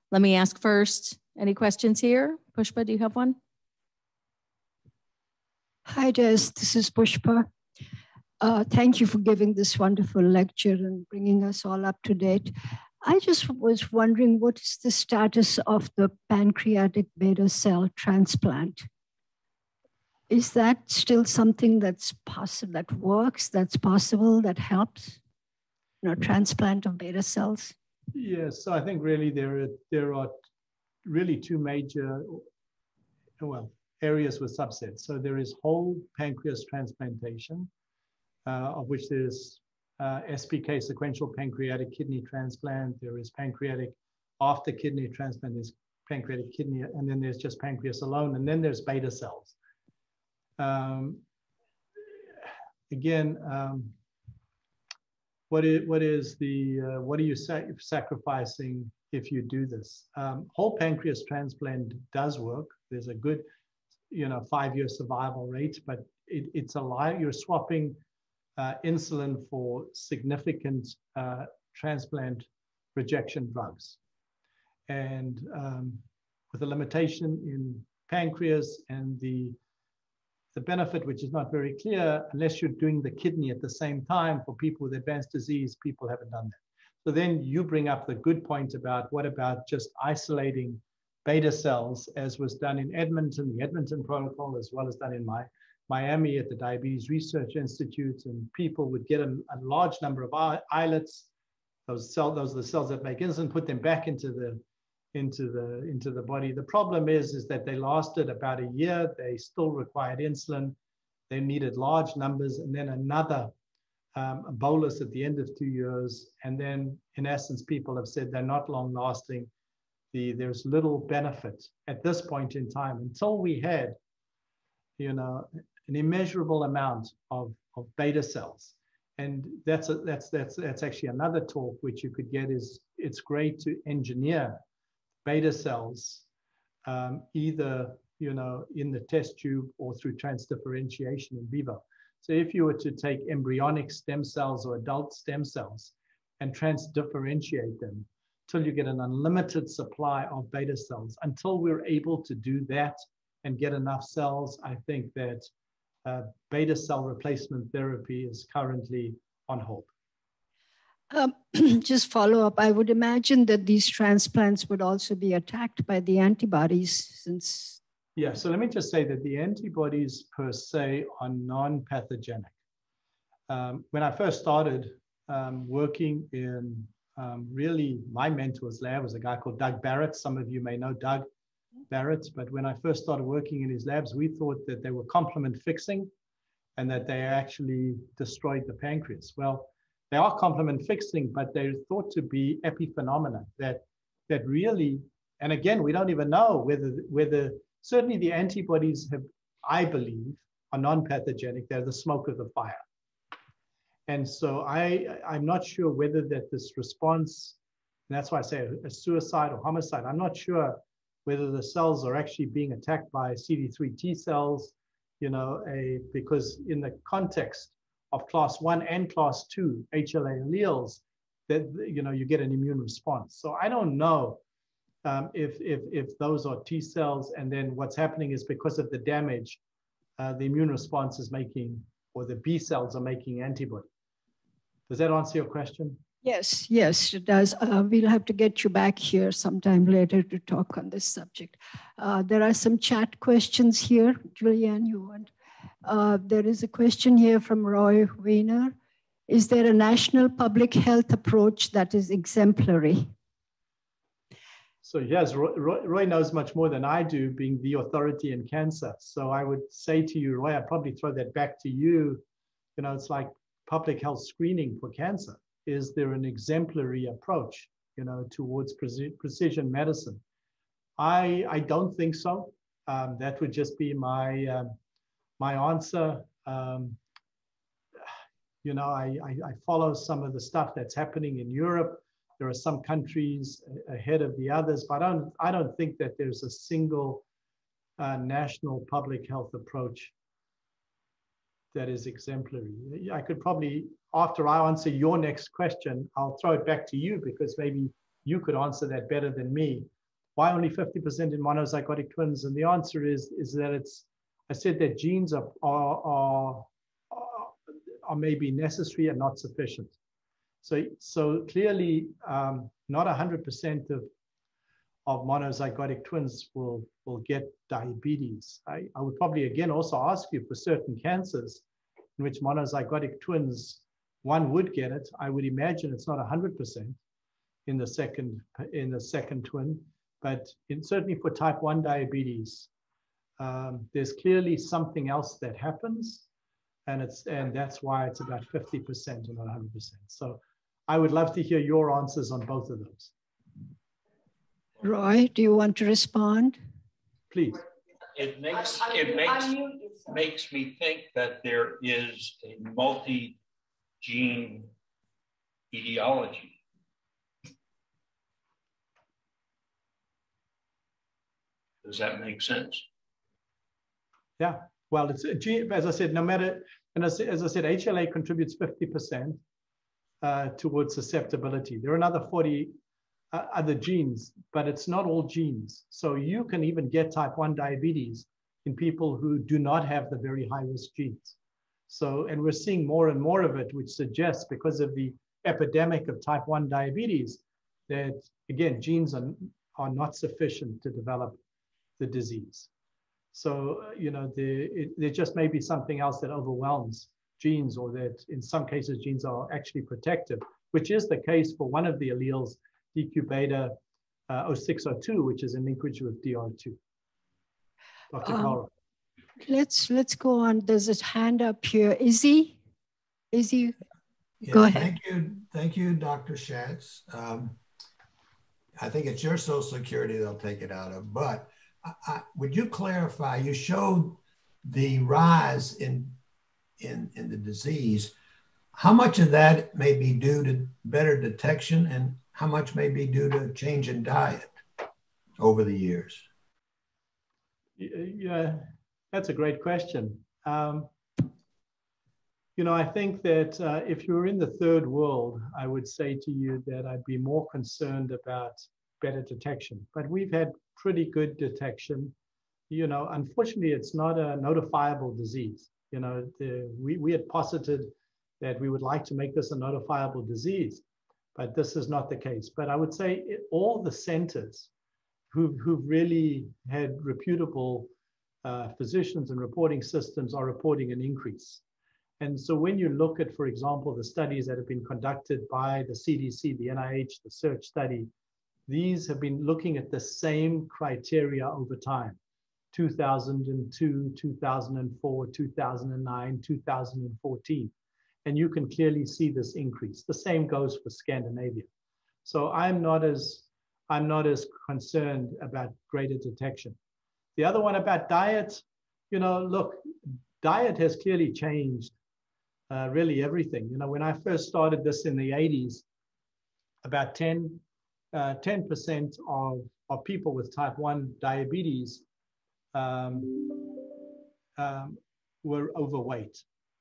let me ask first, any questions here? Pushpa, do you have one? Hi, Des. This is Pushpa. Uh, thank you for giving this wonderful lecture and bringing us all up to date. I just was wondering what is the status of the pancreatic beta cell transplant? Is that still something that's possible, that works, that's possible, that helps? You know, transplant of beta cells? Yes, I think really there are, there are really two major, well, areas with subsets. So there is whole pancreas transplantation, uh, of which there's uh, SPK sequential pancreatic kidney transplant. There is pancreatic after kidney transplant. There's pancreatic kidney, and then there's just pancreas alone, and then there's beta cells. Um, again, um, what is what is the uh, what are you sacrificing if you do this? Um, whole pancreas transplant does work. There's a good, you know, five-year survival rate, but it, it's a lie. You're swapping uh, insulin for significant uh, transplant rejection drugs, and um, with a limitation in pancreas and the the benefit, which is not very clear, unless you're doing the kidney at the same time for people with advanced disease, people haven't done that. So then you bring up the good point about what about just isolating beta cells, as was done in Edmonton, the Edmonton protocol, as well as done in my, Miami at the Diabetes Research Institute, and people would get a, a large number of islets. Those cell, those are the cells that make insulin, put them back into the into the into the body. The problem is is that they lasted about a year. They still required insulin. They needed large numbers, and then another um, bolus at the end of two years. And then, in essence, people have said they're not long lasting. The, there's little benefit at this point in time until we had, you know, an immeasurable amount of, of beta cells. And that's a, that's that's that's actually another talk which you could get is it's great to engineer beta cells, um, either you know in the test tube or through transdifferentiation in vivo. So if you were to take embryonic stem cells or adult stem cells and transdifferentiate them till you get an unlimited supply of beta cells, until we're able to do that and get enough cells, I think that uh, beta cell replacement therapy is currently on hold. Um, (clears throat) just follow up. I would imagine that these transplants would also be attacked by the antibodies since. Yeah, so let me just say that the antibodies per se are non pathogenic. Um, when I first started um, working in um, really my mentor's lab was a guy called Doug Barrett. Some of you may know Doug Barrett, but when I first started working in his labs, we thought that they were complement fixing and that they actually destroyed the pancreas. Well, they are complement fixing, but they're thought to be epiphenomena that that really, and again, we don't even know whether whether certainly the antibodies have, I believe, are non-pathogenic. They're the smoke of the fire. And so I, I'm not sure whether that this response, and that's why I say a, a suicide or homicide, I'm not sure whether the cells are actually being attacked by CD3 T cells, you know, a, because in the context of class one and class two HLA alleles, that you know you get an immune response. So I don't know um, if if if those are T cells, and then what's happening is because of the damage, uh, the immune response is making, or the B cells are making antibody. Does that answer your question? Yes, yes, it does. Uh, we'll have to get you back here sometime later to talk on this subject. Uh, there are some chat questions here. Julianne, you want? Uh, there is a question here from Roy Weiner. Is there a national public health approach that is exemplary? So yes, Roy, Roy, knows much more than I do, being the authority in cancer. So I would say to you, Roy, I'd probably throw that back to you. You know, it's like public health screening for cancer. Is there an exemplary approach, you know, towards precision medicine? I, I don't think so. Um, that would just be my, um, my answer. Um, you know, I, I, I, follow some of the stuff that's happening in Europe. There are some countries ahead of the others, but I don't, I don't think that there's a single uh, national public health approach that is exemplary. I could probably, after I answer your next question, I'll throw it back to you because maybe you could answer that better than me. Why only 50% in monozygotic twins? And the answer is, is that it's, I said that genes are, are, are, are maybe necessary and not sufficient. So, so clearly um, not 100% of, of monozygotic twins will, will get diabetes. I, I would probably again also ask you for certain cancers in which monozygotic twins, one would get it. I would imagine it's not 100% in the second, in the second twin, but in, certainly for type 1 diabetes, um, there's clearly something else that happens and it's and that's why it's about 50% and not 100%. So I would love to hear your answers on both of those. Roy, do you want to respond? Please. It makes it makes makes me think that there is a multi-gene etiology. Does that make sense? Yeah, well, it's as I said, no matter, and as, as I said, HLA contributes 50% uh, towards susceptibility. There are another 40 uh, other genes, but it's not all genes. So you can even get type 1 diabetes in people who do not have the very high risk genes. So, and we're seeing more and more of it, which suggests because of the epidemic of type 1 diabetes, that again, genes are, are not sufficient to develop the disease. So, you know, the, it, there just may be something else that overwhelms genes or that in some cases genes are actually protective, which is the case for one of the alleles, DQ beta uh, 0602, which is a linkage with DR2. Dr. Um, let's let's go on. There's a hand up here. Izzy? Izzy? Yeah, go ahead. Thank you, thank you, Dr. Schatz. Um, I think it's your Social Security they'll take it out of, but I, would you clarify? You showed the rise in in in the disease. How much of that may be due to better detection, and how much may be due to change in diet over the years? Yeah, that's a great question. Um, you know, I think that uh, if you're in the third world, I would say to you that I'd be more concerned about better detection. But we've had pretty good detection. You know, unfortunately, it's not a notifiable disease. You know, the, we, we had posited that we would like to make this a notifiable disease, but this is not the case. But I would say it, all the centers who've, who've really had reputable uh, physicians and reporting systems are reporting an increase. And so when you look at, for example, the studies that have been conducted by the CDC, the NIH, the SEARCH study, these have been looking at the same criteria over time 2002, 2004, 2009, 2014. And you can clearly see this increase. The same goes for Scandinavia. So I'm not as I'm not as concerned about greater detection. The other one about diet, you know, look, diet has clearly changed uh, really everything. You know, when I first started this in the 80s, about 10, 10% uh, of, of people with type 1 diabetes um, um, were overweight,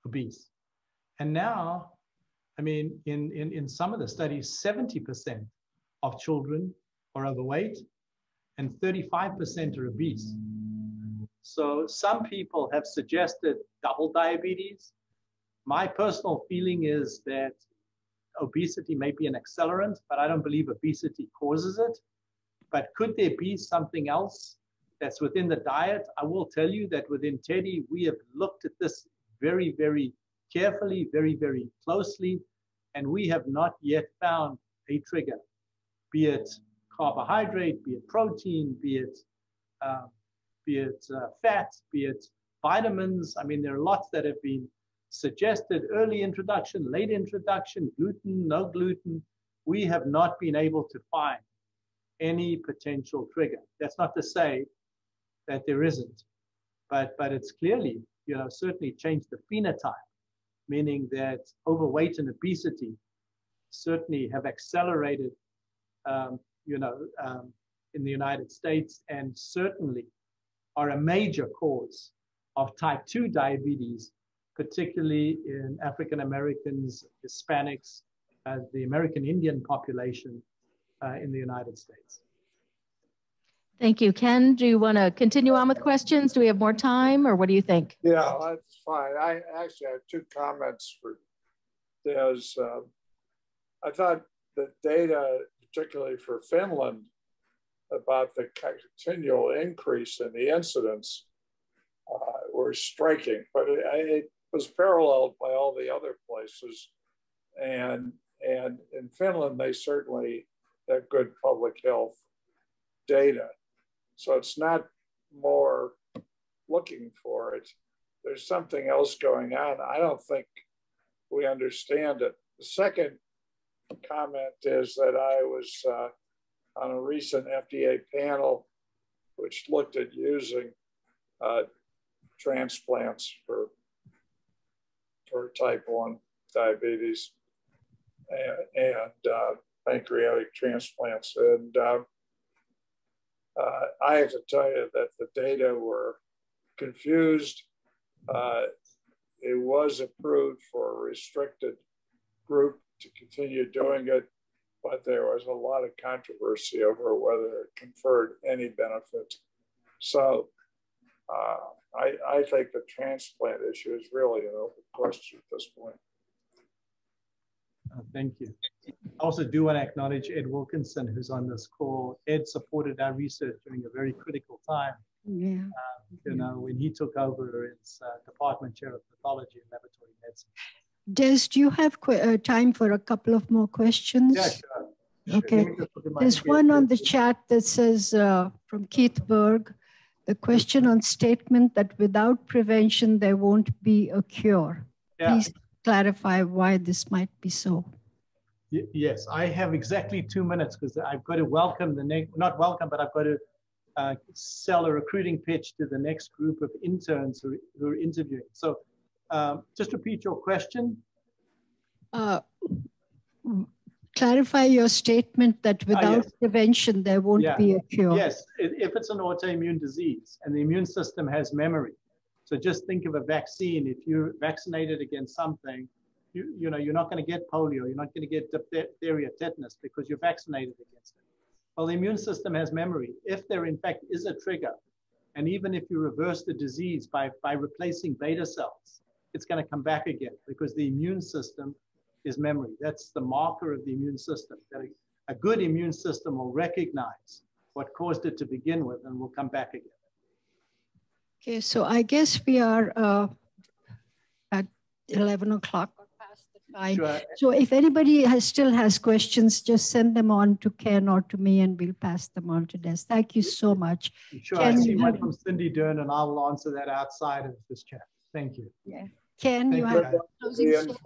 obese. And now, I mean, in, in, in some of the studies, 70% of children are overweight and 35% are obese. So some people have suggested double diabetes. My personal feeling is that obesity may be an accelerant, but I don't believe obesity causes it. But could there be something else that's within the diet? I will tell you that within Teddy, we have looked at this very, very carefully, very, very closely, and we have not yet found a trigger, be it carbohydrate, be it protein, be it uh, be it uh, fat, be it vitamins. I mean, there are lots that have been suggested early introduction, late introduction, gluten, no gluten, we have not been able to find any potential trigger. That's not to say that there isn't, but, but it's clearly, you know, certainly changed the phenotype, meaning that overweight and obesity certainly have accelerated, um, you know, um, in the United States and certainly are a major cause of type 2 diabetes, particularly in African Americans, Hispanics, uh, the American Indian population uh, in the United States. Thank you. Ken, do you want to continue on with questions? Do we have more time or what do you think? Yeah, that's fine. I actually have two comments for Des. Uh, I thought the data, particularly for Finland, about the continual increase in the incidence uh, were striking, but it, it, was paralleled by all the other places. And, and in Finland, they certainly have good public health data. So it's not more looking for it. There's something else going on. I don't think we understand it. The second comment is that I was uh, on a recent FDA panel which looked at using uh, transplants for for type 1 diabetes and, and uh, pancreatic transplants. And uh, uh, I have to tell you that the data were confused. Uh, it was approved for a restricted group to continue doing it, but there was a lot of controversy over whether it conferred any benefit. So uh, I, I think the transplant issue is really an open question at this point. Uh, thank you. I also do want to acknowledge Ed Wilkinson, who's on this call. Ed supported our research during a very critical time. Yeah. Uh, you know, when he took over as uh, department chair of pathology and laboratory medicine. Des, do you have uh, time for a couple of more questions? Yeah, sure. Okay. There's one on the chat that says uh, from Keith Berg, the question on statement that without prevention, there won't be a cure. Yeah. Please clarify why this might be so. yes, I have exactly two minutes because I've got to welcome the next, not welcome, but I've got to uh, sell a recruiting pitch to the next group of interns who, who are interviewing. So um, just repeat your question. Uh, clarify your statement that ah, without yes. prevention, there won't yeah. be a cure. Yes, if it's an autoimmune disease and the immune system has memory. So just think of a vaccine. If you're vaccinated against something, you, you know, you're not going to get polio, you're not going to get diphtheria, tetanus because you're vaccinated against it. Well, the immune system has memory. If there in fact is a trigger, and even if you reverse the disease by, by replacing beta cells, it's going to come back again because the immune system is memory. That's the marker of the immune system. That a, a good immune system will recognize what caused it to begin with and will come back again. Okay, so I guess we are uh, at 11 o'clock Sure. So if anybody has, still has questions, just send them on to Ken or to me and we'll pass them on to Des. Thank you so much. Sure, Ken, I see one from Cindy Dern and I will answer that outside of this chat. Thank you. Yeah. Ken, Thank you, you have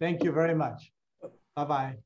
Thank you very much. Bye-bye.